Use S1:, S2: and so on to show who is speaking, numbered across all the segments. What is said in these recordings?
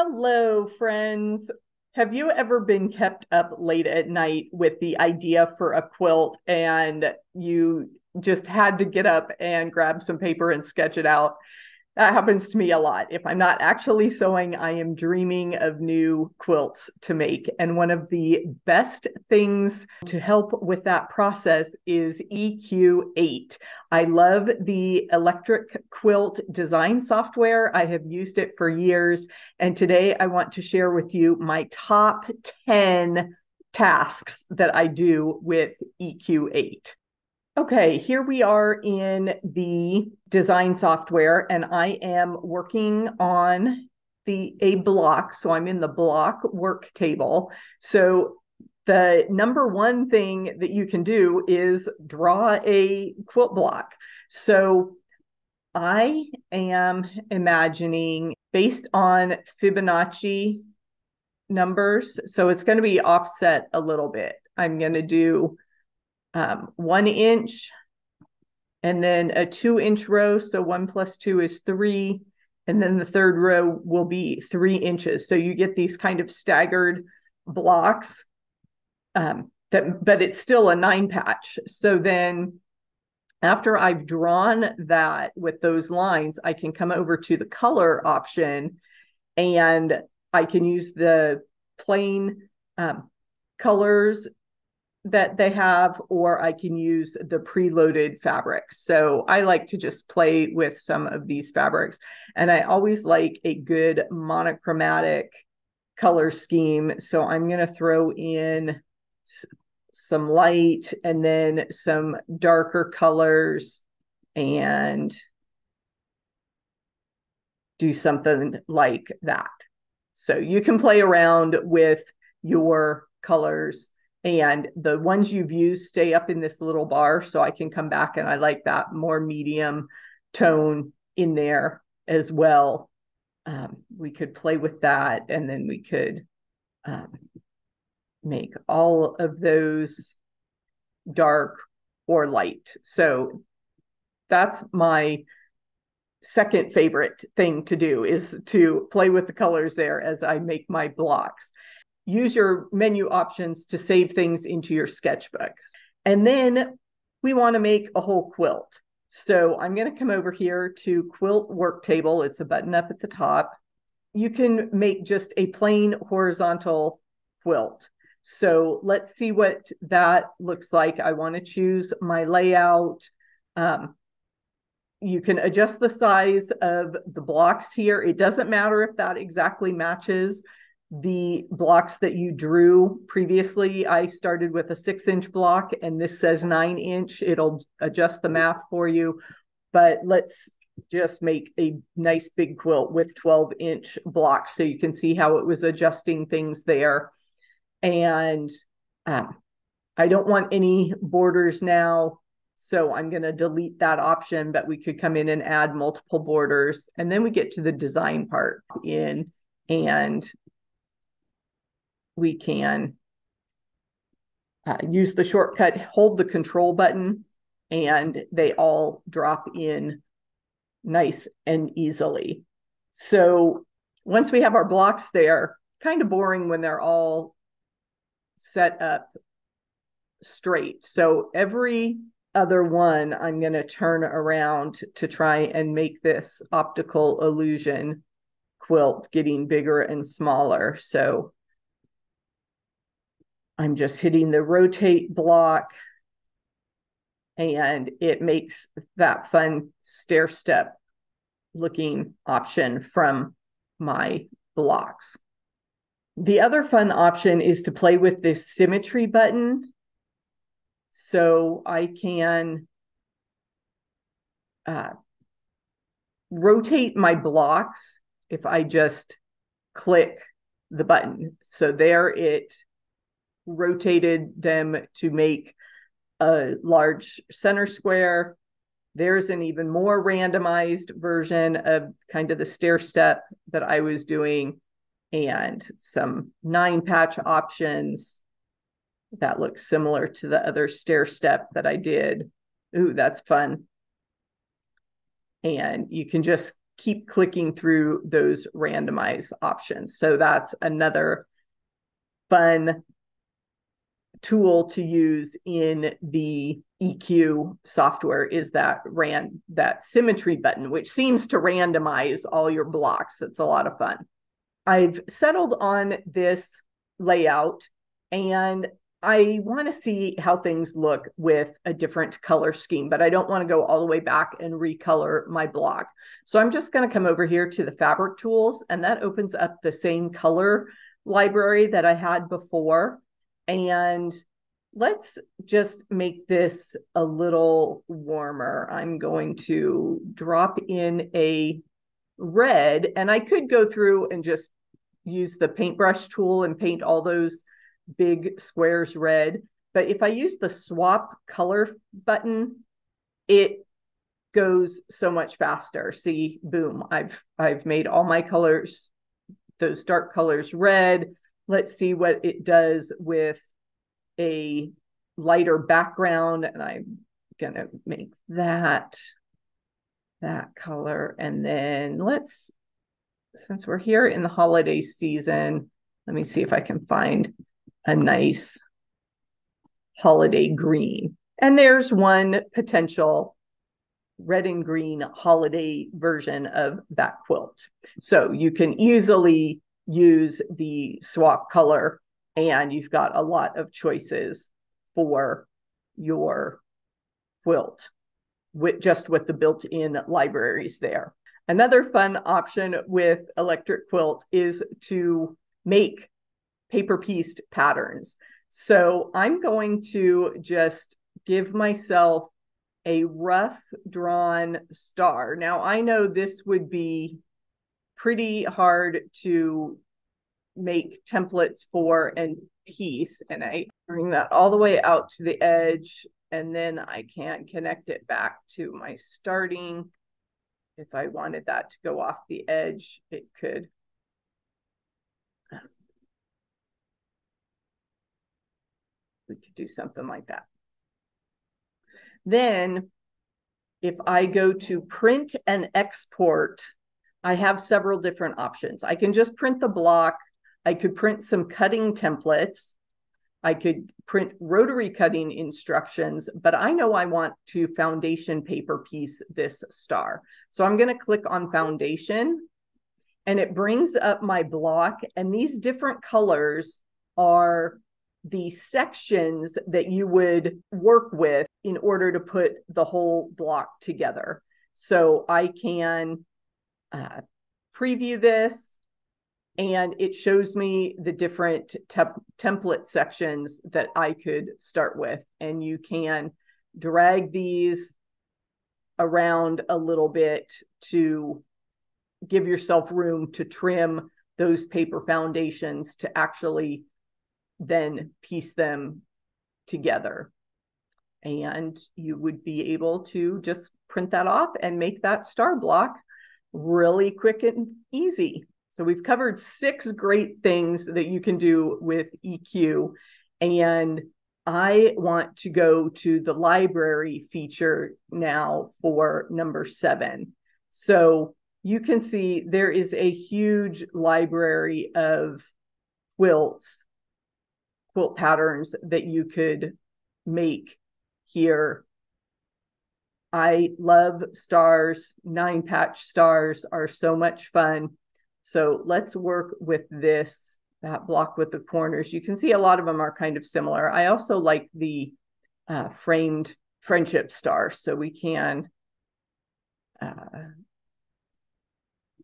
S1: Hello, friends. Have you ever been kept up late at night with the idea for a quilt and you just had to get up and grab some paper and sketch it out? That happens to me a lot. If I'm not actually sewing, I am dreaming of new quilts to make. And one of the best things to help with that process is EQ8. I love the electric quilt design software. I have used it for years. And today I want to share with you my top 10 tasks that I do with EQ8. Okay, here we are in the design software, and I am working on the a block. So I'm in the block work table. So the number one thing that you can do is draw a quilt block. So I am imagining based on Fibonacci numbers. So it's going to be offset a little bit. I'm going to do um, one inch and then a two inch row. So one plus two is three. And then the third row will be three inches. So you get these kind of staggered blocks. Um, that, but it's still a nine patch. So then after I've drawn that with those lines, I can come over to the color option and I can use the plain um, colors that they have, or I can use the preloaded fabrics. So I like to just play with some of these fabrics. And I always like a good monochromatic color scheme. So I'm going to throw in some light and then some darker colors and do something like that. So you can play around with your colors and the ones you've used stay up in this little bar so i can come back and i like that more medium tone in there as well. Um, we could play with that and then we could um, make all of those dark or light. So that's my second favorite thing to do is to play with the colors there as i make my blocks use your menu options to save things into your sketchbook. And then we want to make a whole quilt. So I'm going to come over here to quilt work table. It's a button up at the top. You can make just a plain horizontal quilt. So let's see what that looks like. I want to choose my layout. Um, you can adjust the size of the blocks here. It doesn't matter if that exactly matches the blocks that you drew previously. I started with a six inch block and this says nine inch. It'll adjust the math for you. But let's just make a nice big quilt with 12 inch blocks so you can see how it was adjusting things there. And um, I don't want any borders now. So I'm going to delete that option, but we could come in and add multiple borders. And then we get to the design part in and we can uh, use the shortcut, hold the control button, and they all drop in nice and easily. So once we have our blocks there, kind of boring when they're all set up straight. So every other one, I'm going to turn around to try and make this optical illusion quilt getting bigger and smaller. So I'm just hitting the rotate block and it makes that fun stair step looking option from my blocks. The other fun option is to play with this symmetry button. So I can uh, rotate my blocks if I just click the button. So there it rotated them to make a large center square. There's an even more randomized version of kind of the stair step that I was doing and some nine patch options that looks similar to the other stair step that I did. Ooh, that's fun. And you can just keep clicking through those randomized options. So that's another fun tool to use in the EQ software is that ran that symmetry button, which seems to randomize all your blocks. It's a lot of fun. I've settled on this layout and I want to see how things look with a different color scheme, but I don't want to go all the way back and recolor my block. So I'm just going to come over here to the fabric tools and that opens up the same color library that I had before. And let's just make this a little warmer. I'm going to drop in a red and I could go through and just use the paintbrush tool and paint all those big squares red. But if I use the swap color button, it goes so much faster. See, boom, I've I've made all my colors, those dark colors red. Let's see what it does with a lighter background. And I'm gonna make that that color. And then let's, since we're here in the holiday season, let me see if I can find a nice holiday green. And there's one potential red and green holiday version of that quilt. So you can easily use the swap color and you've got a lot of choices for your quilt with just with the built-in libraries there. Another fun option with electric quilt is to make paper pieced patterns. So I'm going to just give myself a rough drawn star. Now I know this would be pretty hard to make templates for and piece and I bring that all the way out to the edge and then I can't connect it back to my starting. If I wanted that to go off the edge, it could we could do something like that. Then if I go to print and export, I have several different options. I can just print the block. I could print some cutting templates. I could print rotary cutting instructions, but I know I want to foundation paper piece this star. So I'm going to click on foundation and it brings up my block and these different colors are the sections that you would work with in order to put the whole block together. So I can uh, preview this and it shows me the different te template sections that I could start with. And you can drag these around a little bit to give yourself room to trim those paper foundations to actually then piece them together. And you would be able to just print that off and make that star block really quick and easy. So we've covered six great things that you can do with EQ. And I want to go to the library feature now for number seven. So you can see there is a huge library of quilts quilt patterns that you could make here. I love stars. Nine patch stars are so much fun. So let's work with this, that block with the corners. You can see a lot of them are kind of similar. I also like the uh, framed friendship star. So we can uh,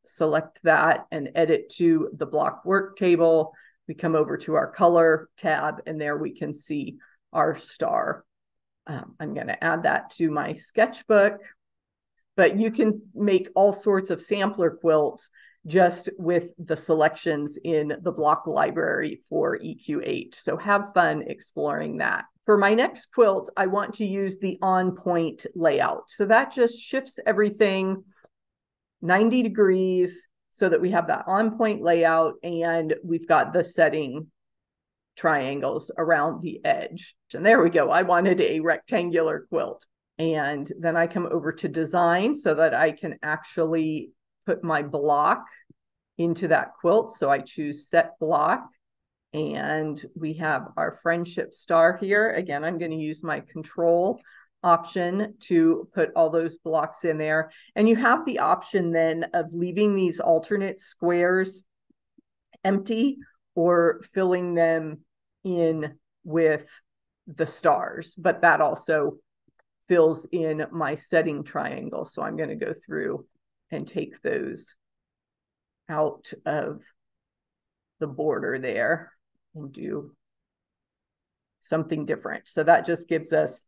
S1: select that and edit to the block work table. We come over to our color tab and there we can see our star. Um, I'm going to add that to my sketchbook, but you can make all sorts of sampler quilts just with the selections in the block library for EQ8. So have fun exploring that. For my next quilt, I want to use the on point layout. So that just shifts everything 90 degrees so that we have that on point layout and we've got the setting triangles around the edge. And there we go. I wanted a rectangular quilt. And then I come over to design so that I can actually put my block into that quilt. So I choose set block and we have our friendship star here. Again, I'm going to use my control option to put all those blocks in there. And you have the option then of leaving these alternate squares empty or filling them in with the stars. But that also fills in my setting triangle. So I'm going to go through and take those out of the border there and do something different. So that just gives us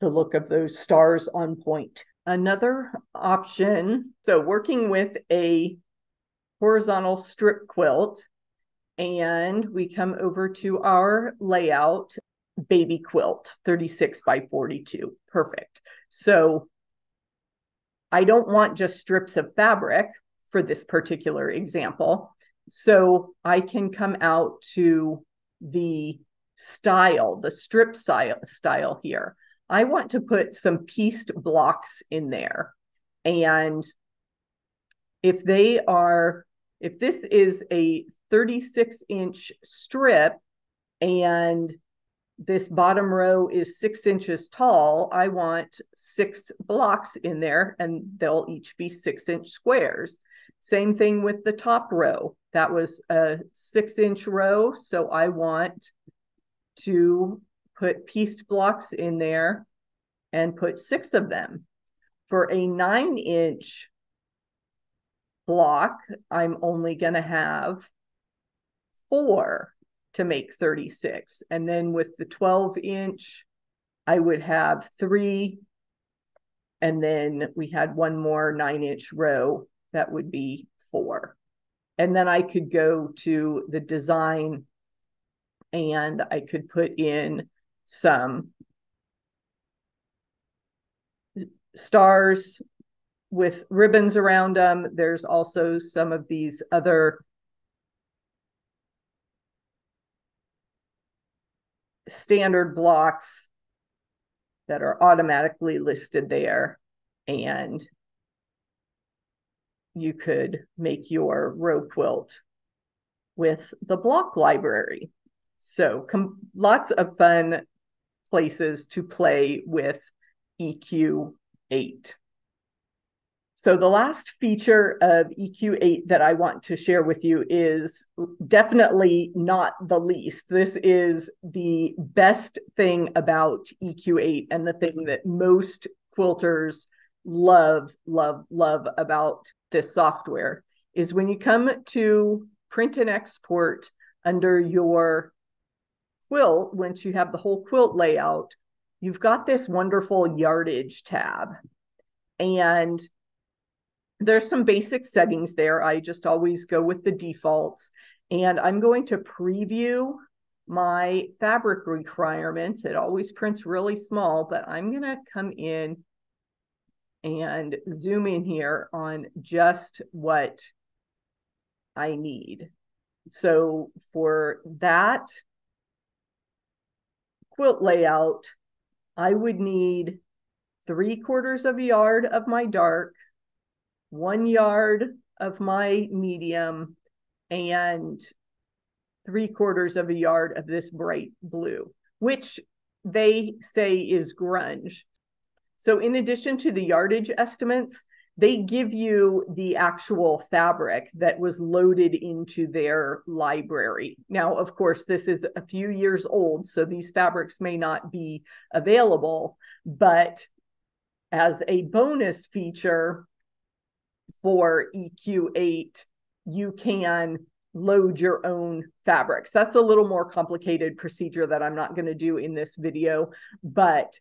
S1: the look of those stars on point. Another option, so working with a horizontal strip quilt, and we come over to our layout baby quilt 36 by 42. Perfect. So I don't want just strips of fabric for this particular example. So I can come out to the style, the strip style, style here. I want to put some pieced blocks in there. And if they are, if this is a 36 inch strip and this bottom row is six inches tall, I want six blocks in there and they'll each be six inch squares. Same thing with the top row. That was a six inch row. So I want to put pieced blocks in there and put six of them. For a nine inch block, I'm only going to have four to make 36. And then with the 12 inch, I would have three. And then we had one more nine inch row that would be four. And then I could go to the design and I could put in some stars with ribbons around them. There's also some of these other standard blocks that are automatically listed there. And you could make your row quilt with the block library. So lots of fun places to play with EQ8. So the last feature of EQ8 that I want to share with you is definitely not the least. This is the best thing about EQ8 and the thing that most quilters love, love, love about this software is when you come to print and export under your quilt, once you have the whole quilt layout, you've got this wonderful yardage tab. And there's some basic settings there. I just always go with the defaults. And I'm going to preview my fabric requirements. It always prints really small, but I'm going to come in and zoom in here on just what I need. So for that quilt layout, I would need three quarters of a yard of my dark, one yard of my medium, and three quarters of a yard of this bright blue, which they say is grunge. So, in addition to the yardage estimates, they give you the actual fabric that was loaded into their library. Now, of course, this is a few years old, so these fabrics may not be available, but as a bonus feature for EQ8, you can load your own fabrics. That's a little more complicated procedure that I'm not going to do in this video, but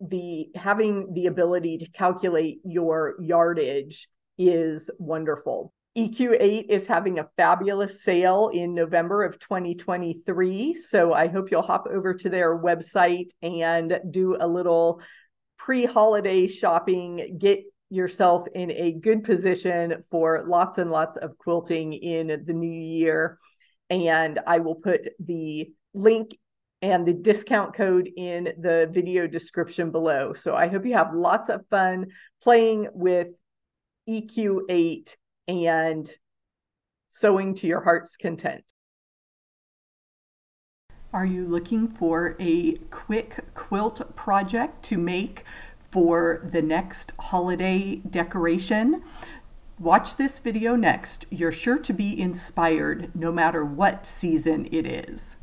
S1: the having the ability to calculate your yardage is wonderful. EQ8 is having a fabulous sale in November of 2023. So I hope you'll hop over to their website and do a little pre holiday shopping, get yourself in a good position for lots and lots of quilting in the new year. And I will put the link and the discount code in the video description below. So I hope you have lots of fun playing with EQ8 and sewing to your heart's content. Are you looking for a quick quilt project to make for the next holiday decoration? Watch this video next. You're sure to be inspired no matter what season it is.